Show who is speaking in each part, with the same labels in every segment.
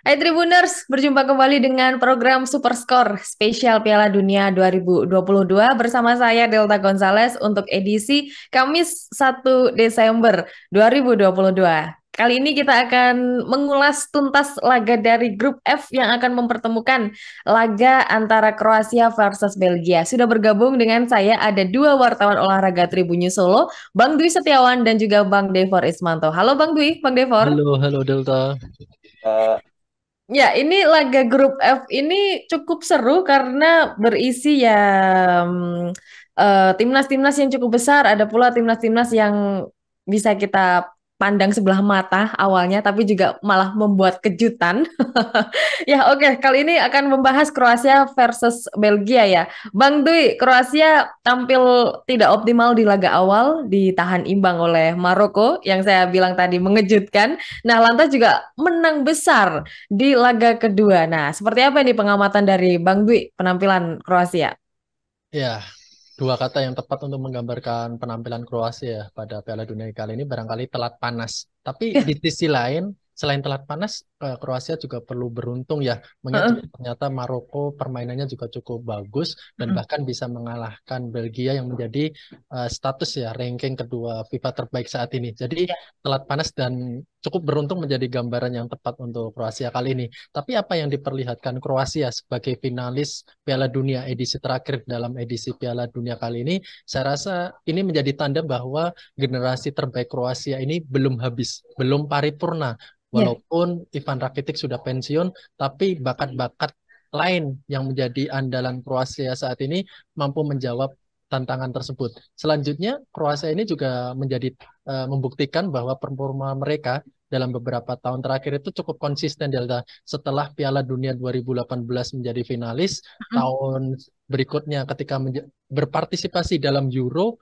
Speaker 1: Hai Tribuners, berjumpa kembali dengan program Super Score spesial Piala Dunia 2022 bersama saya Delta Gonzales untuk edisi Kamis 1 Desember 2022. Kali ini kita akan mengulas tuntas laga dari grup F yang akan mempertemukan laga antara Kroasia versus Belgia. Sudah bergabung dengan saya ada dua wartawan olahraga Tribun Solo, Bang Dwi Setiawan dan juga Bang Devor Ismanto. Halo Bang Dwi, Bang Devor.
Speaker 2: Halo, halo Delta. Uh,
Speaker 1: Ya, ini laga grup F ini cukup seru karena berisi ya timnas-timnas um, uh, yang cukup besar, ada pula timnas-timnas yang bisa kita pandang sebelah mata awalnya, tapi juga malah membuat kejutan. ya oke, okay. kali ini akan membahas Kroasia versus Belgia ya. Bang Dwi, Kroasia tampil tidak optimal di laga awal, ditahan imbang oleh Maroko yang saya bilang tadi mengejutkan. Nah, lantas juga menang besar di laga kedua. Nah, seperti apa ini pengamatan dari Bang Dwi penampilan Kroasia?
Speaker 2: Ya, dua kata yang tepat untuk menggambarkan penampilan Kroasia pada Piala Dunia kali ini barangkali telat panas. Tapi ya. di sisi lain, selain telat panas, uh, Kroasia juga perlu beruntung ya. Mengingat uh -uh. ternyata Maroko permainannya juga cukup bagus dan uh -uh. bahkan bisa mengalahkan Belgia yang menjadi uh, status ya ranking kedua FIFA terbaik saat ini. Jadi yeah. telat panas dan cukup beruntung menjadi gambaran yang tepat untuk Kroasia kali ini. Tapi apa yang diperlihatkan Kroasia sebagai finalis Piala Dunia edisi terakhir dalam edisi Piala Dunia kali ini, saya rasa ini menjadi tanda bahwa generasi terbaik Kroasia ini belum habis, belum paripurna Ya. Walaupun yeah. Ivan Rakitic sudah pensiun, tapi bakat-bakat lain yang menjadi andalan Kroasia saat ini mampu menjawab tantangan tersebut. Selanjutnya, Kroasia ini juga menjadi uh, membuktikan bahwa performa mereka dalam beberapa tahun terakhir itu cukup konsisten Delta. Setelah Piala Dunia 2018 menjadi finalis, mm-hmm. tahun berikutnya ketika berpartisipasi dalam Euro,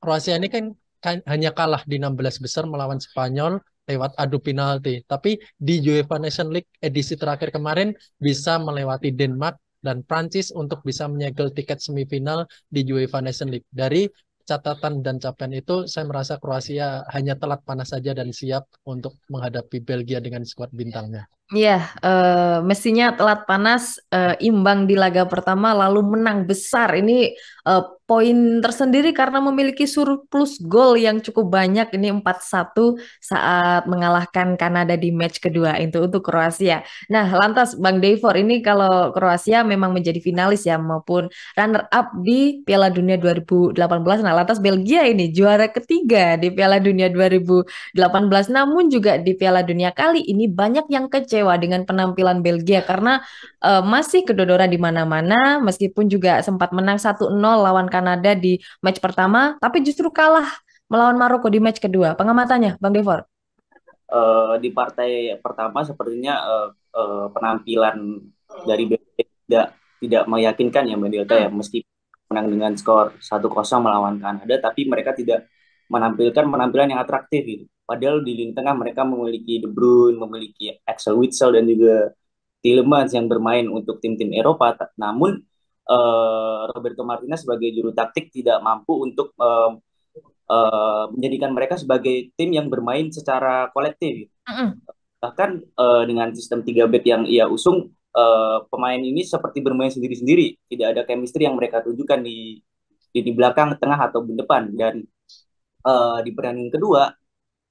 Speaker 2: Kroasia ini kan, kan hanya kalah di 16 besar melawan Spanyol lewat adu penalti. Tapi di UEFA Nation League edisi terakhir kemarin bisa melewati Denmark dan Prancis untuk bisa menyegel tiket semifinal di UEFA Nation League. Dari catatan dan capaian itu saya merasa Kroasia hanya telat panas saja dan siap untuk menghadapi Belgia dengan skuad bintangnya.
Speaker 1: Iya, uh, mestinya telat panas, uh, imbang di laga pertama, lalu menang besar. Ini uh, poin tersendiri karena memiliki surplus gol yang cukup banyak. Ini 4-1 saat mengalahkan Kanada di match kedua itu untuk Kroasia. Nah, lantas Bang Devor ini kalau Kroasia memang menjadi finalis ya maupun runner up di Piala Dunia 2018. Nah, lantas Belgia ini juara ketiga di Piala Dunia 2018. Namun juga di Piala Dunia kali ini banyak yang kecewa dengan penampilan Belgia karena uh, masih kedodoran di mana-mana meskipun juga sempat menang 1-0 lawan Kanada di match pertama tapi justru kalah melawan Maroko di match kedua. Pengamatannya Bang Devor?
Speaker 3: Uh, di partai pertama sepertinya uh, uh, penampilan dari Belgia tidak tidak meyakinkan ya Mbak Delta ya meski menang dengan skor 1-0 melawan Kanada tapi mereka tidak menampilkan penampilan yang atraktif gitu. Padahal di lini tengah mereka memiliki De Bruyne, memiliki Axel Witsel dan juga Tielemans yang bermain untuk tim-tim Eropa. Namun uh, Roberto Martinez sebagai juru taktik tidak mampu untuk uh, uh, menjadikan mereka sebagai tim yang bermain secara kolektif. Mm -hmm. Bahkan uh, dengan sistem 3 back yang ia usung, uh, pemain ini seperti bermain sendiri-sendiri. Tidak ada chemistry yang mereka tunjukkan di di, di belakang, tengah atau di depan. Dan uh, di pertandingan kedua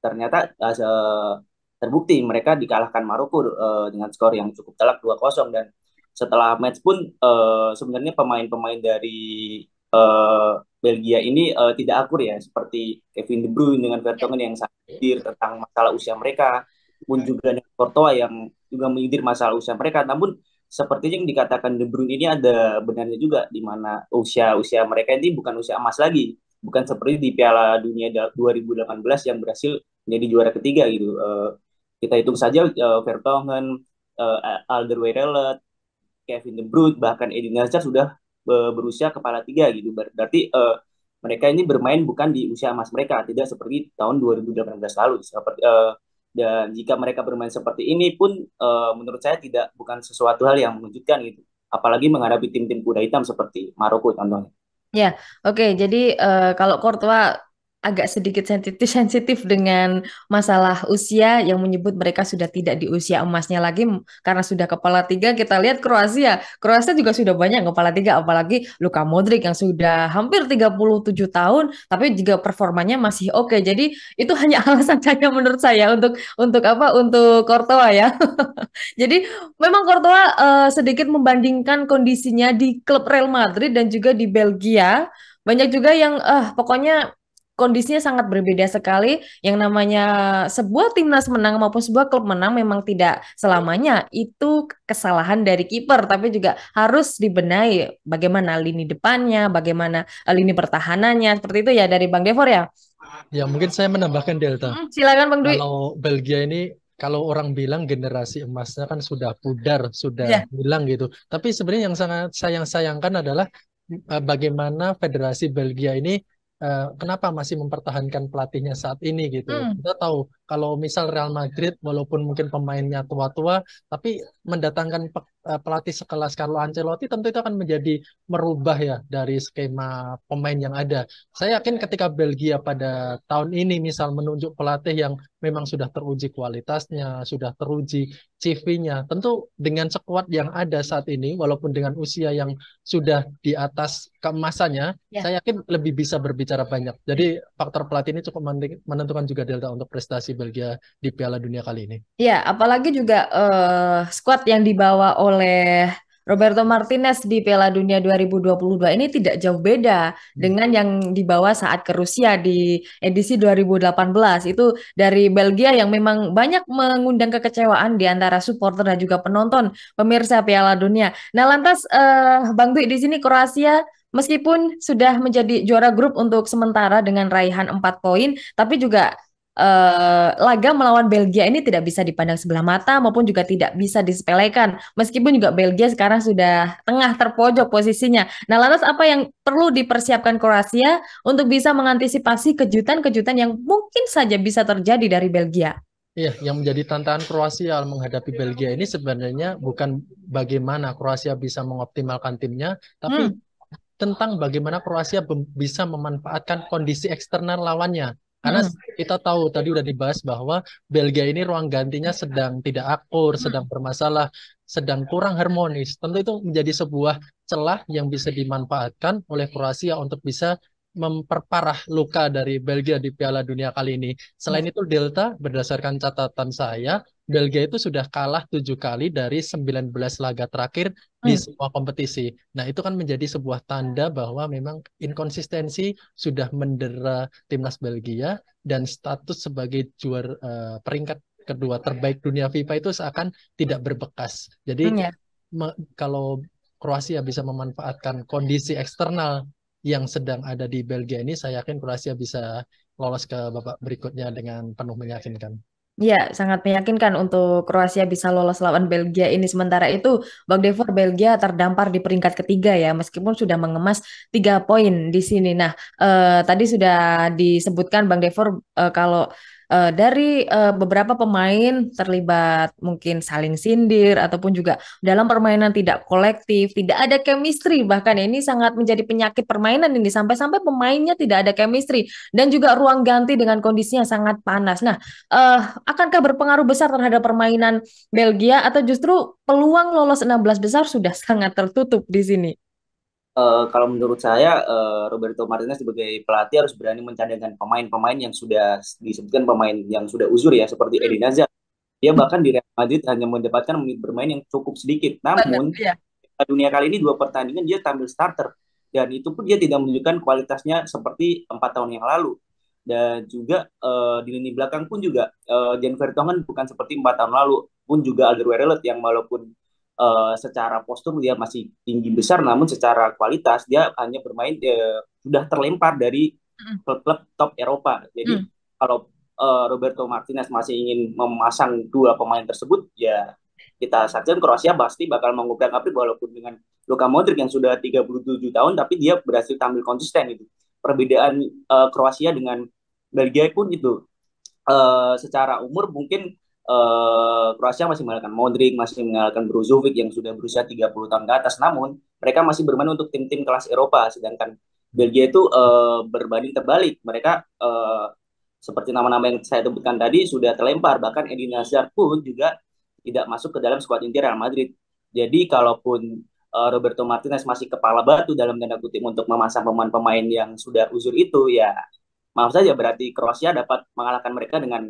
Speaker 3: ternyata uh, terbukti mereka dikalahkan Maroko uh, dengan skor yang cukup telak 2-0 dan setelah match pun uh, sebenarnya pemain-pemain dari uh, Belgia ini uh, tidak akur ya. Seperti Kevin De Bruyne dengan Vertonghen yang sangat menyindir tentang masalah usia mereka. Pun juga dengan Courtois yang juga menyindir masalah usia mereka. Namun seperti yang dikatakan De Bruyne ini ada benarnya juga di mana usia usia mereka ini bukan usia emas lagi. Bukan seperti di Piala Dunia 2018 yang berhasil menjadi juara ketiga gitu. Uh, kita hitung saja uh, Vertonghen, uh, Alderweireld, Kevin De Bruyne, bahkan Eden Hazard sudah berusia kepala tiga gitu. Berarti uh, mereka ini bermain bukan di usia emas mereka, tidak seperti tahun 2018 lalu. Seperti uh, dan jika mereka bermain seperti ini pun uh, menurut saya tidak bukan sesuatu hal yang mengejutkan gitu. Apalagi menghadapi tim-tim kuda hitam seperti Maroko contohnya.
Speaker 1: Ya, oke. Jadi uh, kalau Courtois agak sedikit sensitif sensitif dengan masalah usia yang menyebut mereka sudah tidak di usia emasnya lagi. Karena sudah kepala tiga kita lihat Kroasia. Kroasia juga sudah banyak kepala tiga apalagi Luka Modric yang sudah hampir 37 tahun tapi juga performanya masih oke. Okay. jadi itu hanya alasan saja menurut saya untuk untuk apa? Untuk Courtois ya. Jadi memang Courtois uh, sedikit membandingkan kondisinya di klub Real Madrid dan juga di Belgia. Banyak juga yang uh, pokoknya kondisinya sangat berbeda sekali. Yang namanya sebuah timnas menang maupun sebuah klub menang memang tidak selamanya itu kesalahan dari kiper, tapi juga harus dibenahi bagaimana lini depannya, bagaimana eh, lini pertahanannya. Seperti itu ya dari Bang Devor ya.
Speaker 2: Ya mungkin saya menambahkan Delta.
Speaker 1: Hmm, silakan Bang Dwi.
Speaker 2: Kalau Belgia ini kalau orang bilang generasi emasnya kan sudah pudar, sudah yeah. hilang gitu. Tapi sebenarnya yang sangat sayang sayangkan adalah eh, bagaimana Federasi Belgia ini uh, kenapa masih mempertahankan pelatihnya saat ini gitu. Hmm. Kita tahu kalau misal Real Madrid walaupun mungkin pemainnya tua-tua tapi mendatangkan Eh, pelatih sekelas Carlo Ancelotti tentu itu akan menjadi merubah ya dari skema pemain yang ada. Saya yakin ketika Belgia pada tahun ini misal menunjuk pelatih yang memang sudah teruji kualitasnya, sudah teruji CV-nya, tentu dengan sekuat yang ada saat ini, walaupun dengan usia yang sudah di atas keemasannya, ya. saya yakin lebih bisa berbicara banyak. Jadi faktor pelatih ini cukup menentukan juga delta untuk prestasi Belgia di Piala Dunia kali ini.
Speaker 1: Ya, apalagi juga uh, skuad yang dibawa oleh oleh Roberto Martinez di Piala Dunia 2022 ini tidak jauh beda hmm. dengan yang dibawa saat ke Rusia di edisi 2018 itu dari Belgia yang memang banyak mengundang kekecewaan di antara supporter dan juga penonton pemirsa Piala Dunia. Nah lantas uh, Bang Dwi di sini Kroasia meskipun sudah menjadi juara grup untuk sementara dengan raihan 4 poin tapi juga uh, laga melawan Belgia ini tidak bisa dipandang sebelah mata maupun juga tidak bisa disepelekan. Meskipun juga Belgia sekarang sudah tengah terpojok posisinya. Nah, lantas apa yang perlu dipersiapkan Kroasia untuk bisa mengantisipasi kejutan-kejutan yang mungkin saja bisa terjadi dari Belgia?
Speaker 2: Iya, yang menjadi tantangan Kroasia menghadapi Belgia ini sebenarnya bukan bagaimana Kroasia bisa mengoptimalkan timnya, tapi hmm. tentang bagaimana Kroasia bisa memanfaatkan kondisi eksternal lawannya. Karena hmm. kita tahu tadi udah dibahas bahwa Belgia ini ruang gantinya sedang tidak akur, hmm. sedang bermasalah, sedang kurang harmonis. Tentu itu menjadi sebuah celah yang bisa dimanfaatkan oleh Kroasia untuk bisa memperparah luka dari Belgia di Piala Dunia kali ini. Selain hmm. itu Delta berdasarkan catatan saya Belgia itu sudah kalah tujuh kali dari 19 laga terakhir di hmm. semua kompetisi. Nah, itu kan menjadi sebuah tanda bahwa memang inkonsistensi sudah mendera timnas Belgia dan status sebagai juara uh, peringkat kedua terbaik dunia FIFA itu seakan tidak berbekas. Jadi hmm, ya. kalau Kroasia bisa memanfaatkan kondisi eksternal yang sedang ada di Belgia ini, saya yakin Kroasia bisa lolos ke babak berikutnya dengan penuh meyakinkan.
Speaker 1: Ya, sangat meyakinkan untuk Kroasia bisa lolos lawan Belgia ini. Sementara itu, Bang Devor, Belgia terdampar di peringkat ketiga ya, meskipun sudah mengemas tiga poin di sini. Nah, eh, tadi sudah disebutkan Bang Devor eh, kalau uh, dari uh, beberapa pemain terlibat mungkin saling sindir ataupun juga dalam permainan tidak kolektif, tidak ada chemistry bahkan ini sangat menjadi penyakit permainan ini sampai-sampai pemainnya tidak ada chemistry dan juga ruang ganti dengan kondisinya sangat panas. Nah, uh, akankah berpengaruh besar terhadap permainan Belgia atau justru peluang lolos 16 besar sudah sangat tertutup di sini?
Speaker 3: Uh, kalau menurut saya uh, Roberto Martinez sebagai pelatih harus berani mencadangkan pemain-pemain yang sudah disebutkan pemain yang sudah uzur ya seperti hmm. Eden Hazard. Dia bahkan di Real Madrid hanya mendapatkan menit bermain yang cukup sedikit. Namun ya. dunia kali ini dua pertandingan dia tampil starter dan itu pun dia tidak menunjukkan kualitasnya seperti empat tahun yang lalu. Dan juga uh, di lini belakang pun juga uh, Jan Vertonghen bukan seperti empat tahun lalu pun juga Alderweireld yang walaupun uh, secara postur dia masih tinggi besar namun secara kualitas dia hanya bermain uh, sudah terlempar dari klub-klub top Eropa. Jadi mm. kalau uh, Roberto Martinez masih ingin memasang dua pemain tersebut ya kita saksikan Kroasia pasti bakal mengubah April walaupun dengan Luka Modric yang sudah 37 tahun tapi dia berhasil tampil konsisten itu. Perbedaan uh, Kroasia dengan Belgia pun itu uh, secara umur mungkin uh, Kroasia masih mengandalkan Modric, masih mengandalkan Brozovic yang sudah berusia 30 tahun ke atas. Namun mereka masih bermain untuk tim-tim kelas Eropa, sedangkan Belgia itu uh, berbanding terbalik. Mereka uh, seperti nama-nama yang saya sebutkan tadi sudah terlempar. Bahkan Eden Hazard pun juga tidak masuk ke dalam skuad inti Real Madrid. Jadi kalaupun uh, Roberto Martinez masih kepala batu dalam tanda kutip untuk memasang pemain-pemain yang sudah uzur itu, ya maaf saja berarti Kroasia dapat mengalahkan mereka dengan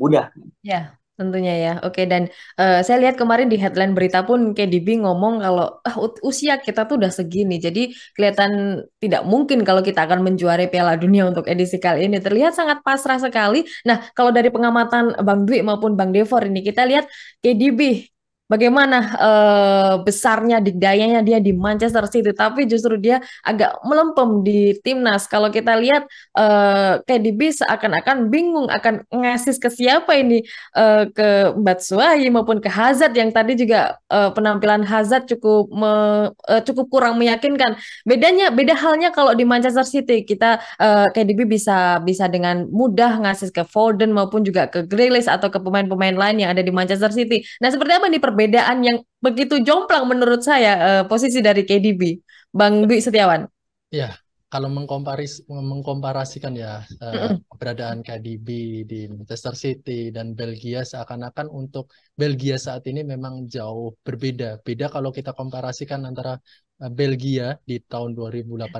Speaker 3: mudah.
Speaker 1: Ya, Tentunya ya. Oke, dan uh, saya lihat kemarin di headline berita pun KDB ngomong kalau ah, usia kita tuh udah segini. Jadi kelihatan tidak mungkin kalau kita akan menjuarai Piala Dunia untuk edisi kali ini. Terlihat sangat pasrah sekali. Nah, kalau dari pengamatan Bang Dwi maupun Bang Devor ini kita lihat KDB bagaimana uh, besarnya dikdayanya dia di Manchester City tapi justru dia agak melempem di timnas. Kalau kita lihat uh, eh, KDB seakan-akan bingung akan ngasih ke siapa ini uh, ke Batshuayi maupun ke Hazard yang tadi juga uh, penampilan Hazard cukup me, uh, cukup kurang meyakinkan. Bedanya beda halnya kalau di Manchester City. Kita uh, KDB bisa bisa dengan mudah ngasih ke Foden maupun juga ke Grealish atau ke pemain-pemain lain yang ada di Manchester City. Nah seperti apa nih perbedaan yang begitu jomplang menurut saya uh, posisi dari KDB, Bang Dwi Setiawan.
Speaker 2: Ya, kalau mengkomparis mengkomparasikan ya uh, keberadaan KDB di Manchester City dan Belgia seakan-akan untuk Belgia saat ini memang jauh berbeda. Beda kalau kita komparasikan antara uh, Belgia di tahun 2018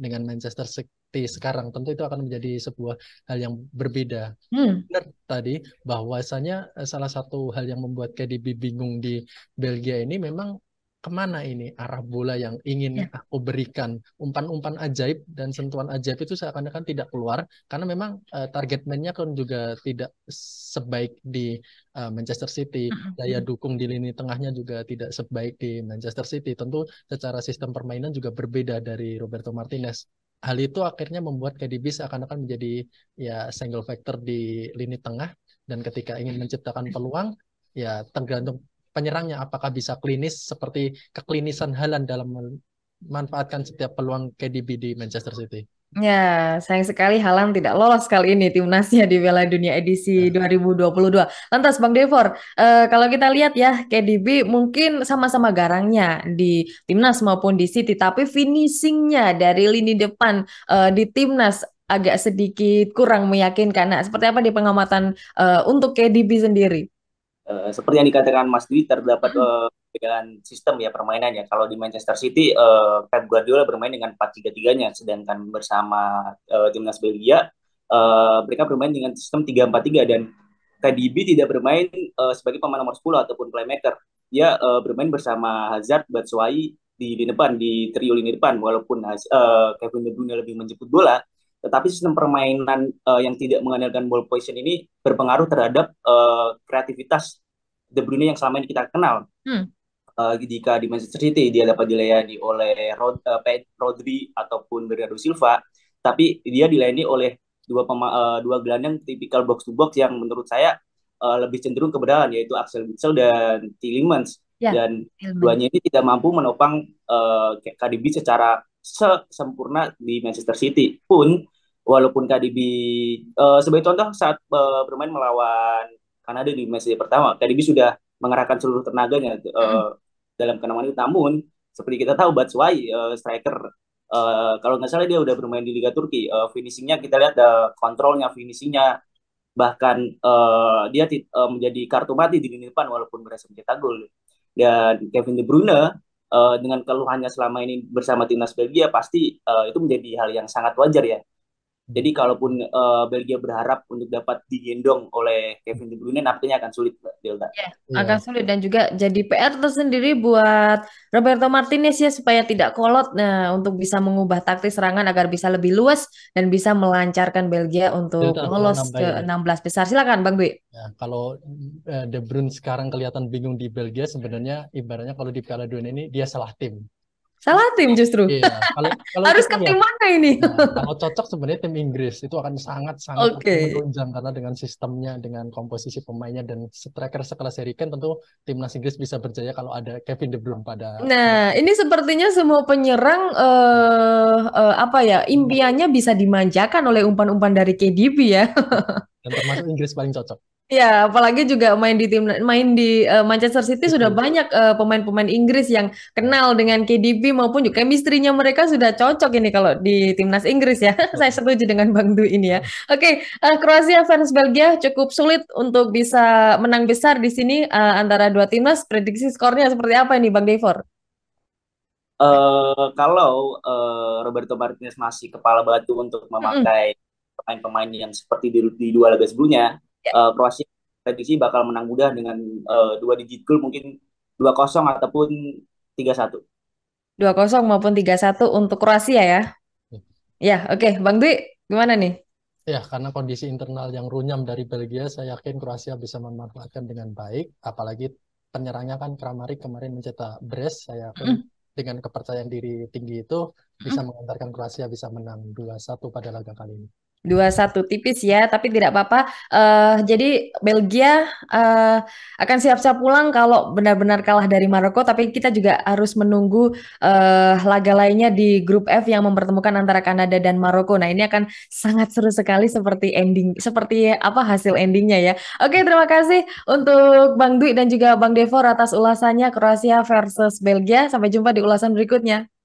Speaker 2: dengan Manchester City sekarang tentu itu akan menjadi sebuah hal yang berbeda. Hmm. Benar tadi bahwasanya eh, salah satu hal yang membuat KDB bingung di Belgia ini memang ke mana ini arah bola yang ingin ya. aku berikan umpan-umpan ajaib dan sentuhan ajaib itu seakan-akan tidak keluar karena memang uh, target man-nya kan juga tidak sebaik di uh, Manchester City daya dukung di lini tengahnya juga tidak sebaik di Manchester City tentu secara sistem permainan juga berbeda dari Roberto Martinez hal itu akhirnya membuat KDB seakan-akan menjadi ya single factor di lini tengah dan ketika ingin menciptakan peluang ya tergantung penyerangnya apakah bisa klinis seperti keklinisan Halan dalam memanfaatkan setiap peluang KDB di Manchester City.
Speaker 1: Ya, sayang sekali Halan tidak lolos kali ini timnasnya di Piala Dunia edisi 2022. Lantas Bang Devor, uh, kalau kita lihat ya KDB mungkin sama-sama garangnya di timnas maupun di City, tapi finishingnya dari lini depan uh, di timnas agak sedikit kurang meyakinkan. Nah, seperti apa di pengamatan uh, untuk KDB sendiri?
Speaker 3: Uh, seperti yang dikatakan Mas Dwi, terdapat uh, perbedaan sistem ya permainannya. Kalau di Manchester City uh, Pep Guardiola bermain dengan 4-3-3-nya sedangkan bersama uh, timnas Belgia uh, mereka bermain dengan sistem 3-4-3 dan KDB tidak bermain uh, sebagai pemain nomor 10 ataupun playmaker. Dia uh, bermain bersama Hazard, Batshuayi di lini depan di trio lini depan walaupun uh, Kevin De Bruyne lebih menjemput bola tetapi sistem permainan uh, yang tidak mengandalkan ball position ini berpengaruh terhadap uh, kreativitas De Bruyne yang selama ini kita kenal. Hmm. Uh, jika di Manchester City dia dapat dilayani oleh Rod, uh, Rodri ataupun Bernardo Silva, tapi dia dilayani oleh dua pema, uh, dua gelandang tipikal box to box yang menurut saya uh, lebih cenderung keberadaan yaitu Axel Witsel dan Tielemans ya, dan duanya ini tidak mampu menopang uh, KDB secara sempurna di Manchester City pun walaupun KDB uh, sebagai contoh saat uh, bermain melawan Kanada di match pertama KDB sudah mengerahkan seluruh tenaganya uh, dalam kandang itu. Namun seperti kita tahu Batshuayi uh, striker uh, kalau nggak salah dia udah bermain di Liga Turki. Uh, finishingnya kita lihat uh, kontrolnya, finishingnya bahkan uh, dia uh, menjadi kartu mati di lini depan walaupun berhasil mencetak gol. Dan Kevin De Bruyne uh, dengan keluhannya selama ini bersama timnas Belgia pasti uh, itu menjadi hal yang sangat wajar ya jadi kalaupun uh, Belgia berharap untuk dapat digendong oleh Kevin De Bruyne, nampaknya akan sulit, Delta.
Speaker 1: Ya, yeah. akan sulit dan juga jadi PR tersendiri buat Roberto Martinez ya supaya tidak kolot, nah untuk bisa mengubah taktik serangan agar bisa lebih luas dan bisa melancarkan Belgia untuk Delta, lolos ke 16 besar. Silakan, Bang Dwi.
Speaker 2: Ya, kalau uh, De Bruyne sekarang kelihatan bingung di Belgia, sebenarnya ibaratnya kalau di Piala Dunia ini dia salah tim.
Speaker 1: Salah tim justru. Iya. Kalau, kalau Harus ke tim ya, mana ini?
Speaker 2: Nah, kalau cocok sebenarnya tim Inggris itu akan sangat sangat okay. menunjang karena dengan sistemnya, dengan komposisi pemainnya dan striker sekelas Harry Kane tentu timnas Inggris bisa berjaya kalau ada Kevin De Bruyne pada.
Speaker 1: Nah, ini sepertinya semua penyerang uh, uh, apa ya impiannya bisa dimanjakan oleh umpan-umpan dari KDB ya.
Speaker 2: dan termasuk Inggris paling cocok.
Speaker 1: Ya, apalagi juga main di tim main di uh, Manchester City sudah banyak pemain pemain-pemain Inggris yang kenal dengan KDB maupun juga chemistry-nya mereka sudah cocok ini kalau di timnas Inggris ya. Saya setuju dengan Bang Du ini ya. Oke, okay, uh, Kroasia versus Belgia cukup sulit untuk bisa menang besar di sini uh, antara dua timnas. Prediksi skornya seperti apa ini Bang Devor?
Speaker 3: Uh, kalau uh, Roberto Martinez masih kepala batu untuk memakai pemain-pemain yang seperti di, di dua laga sebelumnya, uh, Kroasia prediksi bakal menang mudah dengan uh, dua digit gol mungkin dua kosong ataupun tiga satu
Speaker 1: dua kosong maupun tiga satu untuk Kroasia ya. Ya, oke. Okay. Bang Dwi, gimana nih?
Speaker 2: Ya, karena kondisi internal yang runyam dari Belgia, saya yakin Kroasia bisa memanfaatkan dengan baik. Apalagi penyerangnya kan Kramaric kemarin mencetak brace. Saya yakin mm. dengan kepercayaan diri tinggi itu bisa mengantarkan Kroasia bisa menang 2-1 pada laga kali ini
Speaker 1: dua satu tipis ya, tapi tidak apa-apa. Uh, jadi Belgia uh, akan siap-siap pulang kalau benar-benar kalah dari Maroko, tapi kita juga harus menunggu uh, laga lainnya di grup F yang mempertemukan antara Kanada dan Maroko. Nah, ini akan sangat seru sekali seperti ending seperti apa hasil endingnya ya. Oke, terima kasih untuk Bang Dwi dan juga Bang Devor atas ulasannya Kroasia versus Belgia. Sampai jumpa di ulasan berikutnya.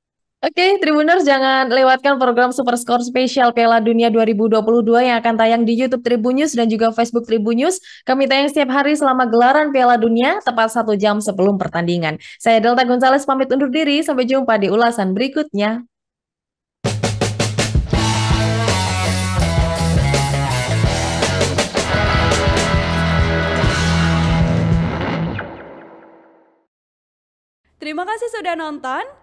Speaker 1: Oke, Tribuners jangan lewatkan program Super Score Spesial Piala Dunia 2022 yang akan tayang di YouTube Tribunnews dan juga Facebook Tribunnews. Kami tayang setiap hari selama gelaran Piala Dunia, tepat satu jam sebelum pertandingan. Saya Delta Gonzales pamit undur diri, sampai jumpa di ulasan berikutnya.
Speaker 4: Terima kasih sudah nonton.